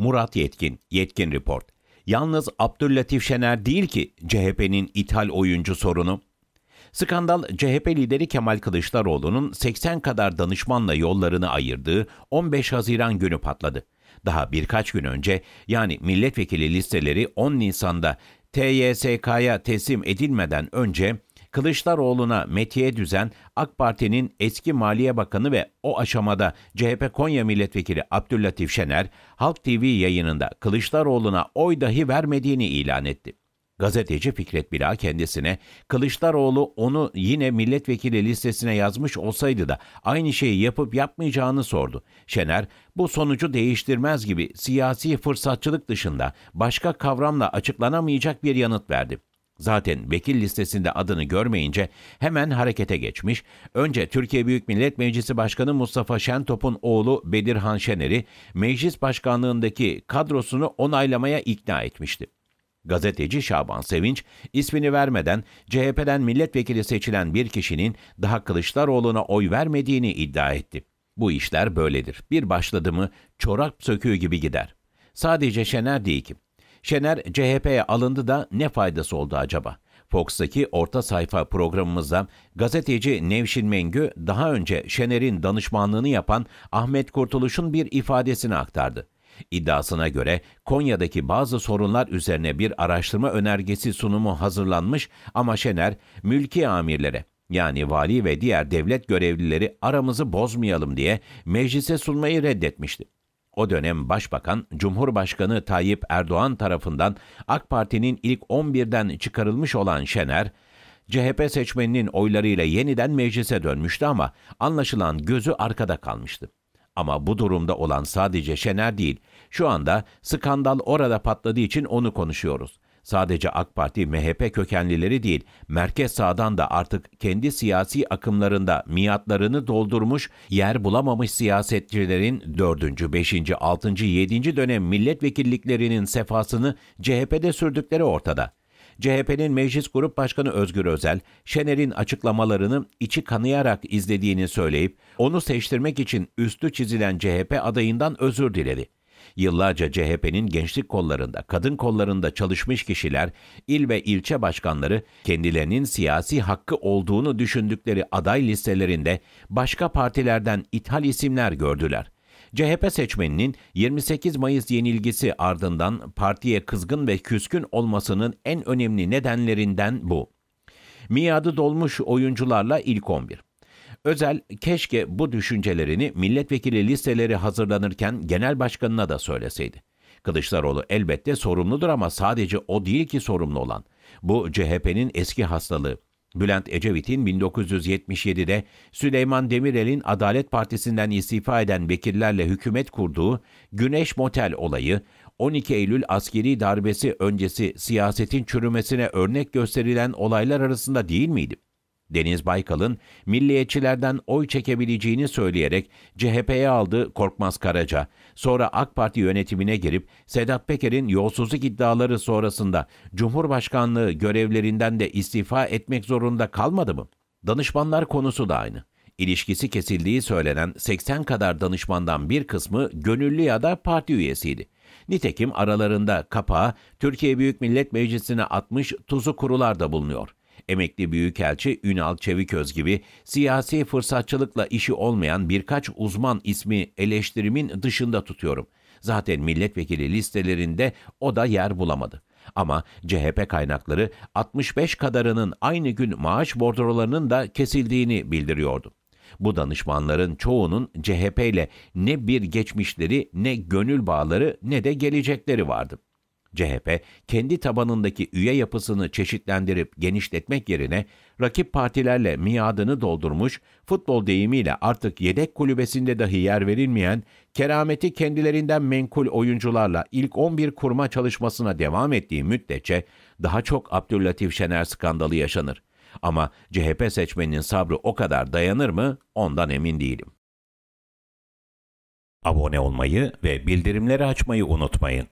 Murat Yetkin, Yetkin Report. Yalnız Abdüllatif Şener değil ki CHP'nin ithal oyuncu sorunu. Skandal CHP lideri Kemal Kılıçdaroğlu'nun 80 kadar danışmanla yollarını ayırdığı 15 Haziran günü patladı. Daha birkaç gün önce yani milletvekili listeleri 10 Nisan'da TYSK'ya teslim edilmeden önce Kılıçdaroğlu'na metiye düzen AK Parti'nin eski Maliye Bakanı ve o aşamada CHP Konya Milletvekili Abdüllatif Şener, Halk TV yayınında Kılıçdaroğlu'na oy dahi vermediğini ilan etti. Gazeteci Fikret Bila kendisine Kılıçdaroğlu onu yine milletvekili listesine yazmış olsaydı da aynı şeyi yapıp yapmayacağını sordu. Şener bu sonucu değiştirmez gibi siyasi fırsatçılık dışında başka kavramla açıklanamayacak bir yanıt verdi. Zaten vekil listesinde adını görmeyince hemen harekete geçmiş. Önce Türkiye Büyük Millet Meclisi Başkanı Mustafa Şentop'un oğlu Bedirhan Şener'i meclis başkanlığındaki kadrosunu onaylamaya ikna etmişti. Gazeteci Şaban Sevinç, ismini vermeden CHP'den milletvekili seçilen bir kişinin daha Kılıçdaroğlu'na oy vermediğini iddia etti. Bu işler böyledir. Bir başladı mı çorap söküğü gibi gider. Sadece Şener değil ki. Şener CHP'ye alındı da ne faydası oldu acaba? Fox'taki orta sayfa programımızda gazeteci Nevşin Mengü daha önce Şener'in danışmanlığını yapan Ahmet Kurtuluş'un bir ifadesini aktardı. İddiasına göre Konya'daki bazı sorunlar üzerine bir araştırma önergesi sunumu hazırlanmış ama Şener mülki amirlere yani vali ve diğer devlet görevlileri aramızı bozmayalım diye meclise sunmayı reddetmişti. O dönem Başbakan, Cumhurbaşkanı Tayyip Erdoğan tarafından AK Parti'nin ilk 11'den çıkarılmış olan Şener, CHP seçmeninin oylarıyla yeniden meclise dönmüştü ama anlaşılan gözü arkada kalmıştı. Ama bu durumda olan sadece Şener değil, şu anda skandal orada patladığı için onu konuşuyoruz. Sadece AK Parti, MHP kökenlileri değil, merkez sağdan da artık kendi siyasi akımlarında miatlarını doldurmuş, yer bulamamış siyasetçilerin 4. 5. 6. 7. dönem milletvekilliklerinin sefasını CHP'de sürdükleri ortada. CHP'nin Meclis Grup Başkanı Özgür Özel, Şener'in açıklamalarını içi kanayarak izlediğini söyleyip, onu seçtirmek için üstü çizilen CHP adayından özür diledi. Yıllarca CHP'nin gençlik kollarında, kadın kollarında çalışmış kişiler, il ve ilçe başkanları kendilerinin siyasi hakkı olduğunu düşündükleri aday listelerinde başka partilerden ithal isimler gördüler. CHP seçmeninin 28 Mayıs yenilgisi ardından partiye kızgın ve küskün olmasının en önemli nedenlerinden bu. Miadı dolmuş oyuncularla ilk 11. Özel keşke bu düşüncelerini milletvekili listeleri hazırlanırken genel başkanına da söyleseydi. Kılıçdaroğlu elbette sorumludur ama sadece o değil ki sorumlu olan. Bu CHP'nin eski hastalığı. Bülent Ecevit'in 1977'de Süleyman Demirel'in Adalet Partisi'nden istifa eden vekillerle hükümet kurduğu Güneş Motel olayı, 12 Eylül askeri darbesi öncesi siyasetin çürümesine örnek gösterilen olaylar arasında değil miydi? Deniz Baykal'ın milliyetçilerden oy çekebileceğini söyleyerek CHP'ye aldığı Korkmaz Karaca, sonra AK Parti yönetimine girip Sedat Peker'in yolsuzluk iddiaları sonrasında Cumhurbaşkanlığı görevlerinden de istifa etmek zorunda kalmadı mı? Danışmanlar konusu da aynı. İlişkisi kesildiği söylenen 80 kadar danışmandan bir kısmı gönüllü ya da parti üyesiydi. Nitekim aralarında kapağı Türkiye Büyük Millet Meclisi'ne atmış tuzu kurular da bulunuyor. Emekli Büyükelçi Ünal Çeviköz gibi siyasi fırsatçılıkla işi olmayan birkaç uzman ismi eleştirimin dışında tutuyorum. Zaten milletvekili listelerinde o da yer bulamadı. Ama CHP kaynakları 65 kadarının aynı gün maaş bordrolarının da kesildiğini bildiriyordu. Bu danışmanların çoğunun CHP ile ne bir geçmişleri, ne gönül bağları, ne de gelecekleri vardı. CHP, kendi tabanındaki üye yapısını çeşitlendirip genişletmek yerine rakip partilerle miadını doldurmuş, futbol deyimiyle artık yedek kulübesinde dahi yer verilmeyen, kerameti kendilerinden menkul oyuncularla ilk 11 kurma çalışmasına devam ettiği müddetçe daha çok Abdüllatif Şener skandalı yaşanır. Ama CHP seçmeninin sabrı o kadar dayanır mı ondan emin değilim. Abone olmayı ve bildirimleri açmayı unutmayın.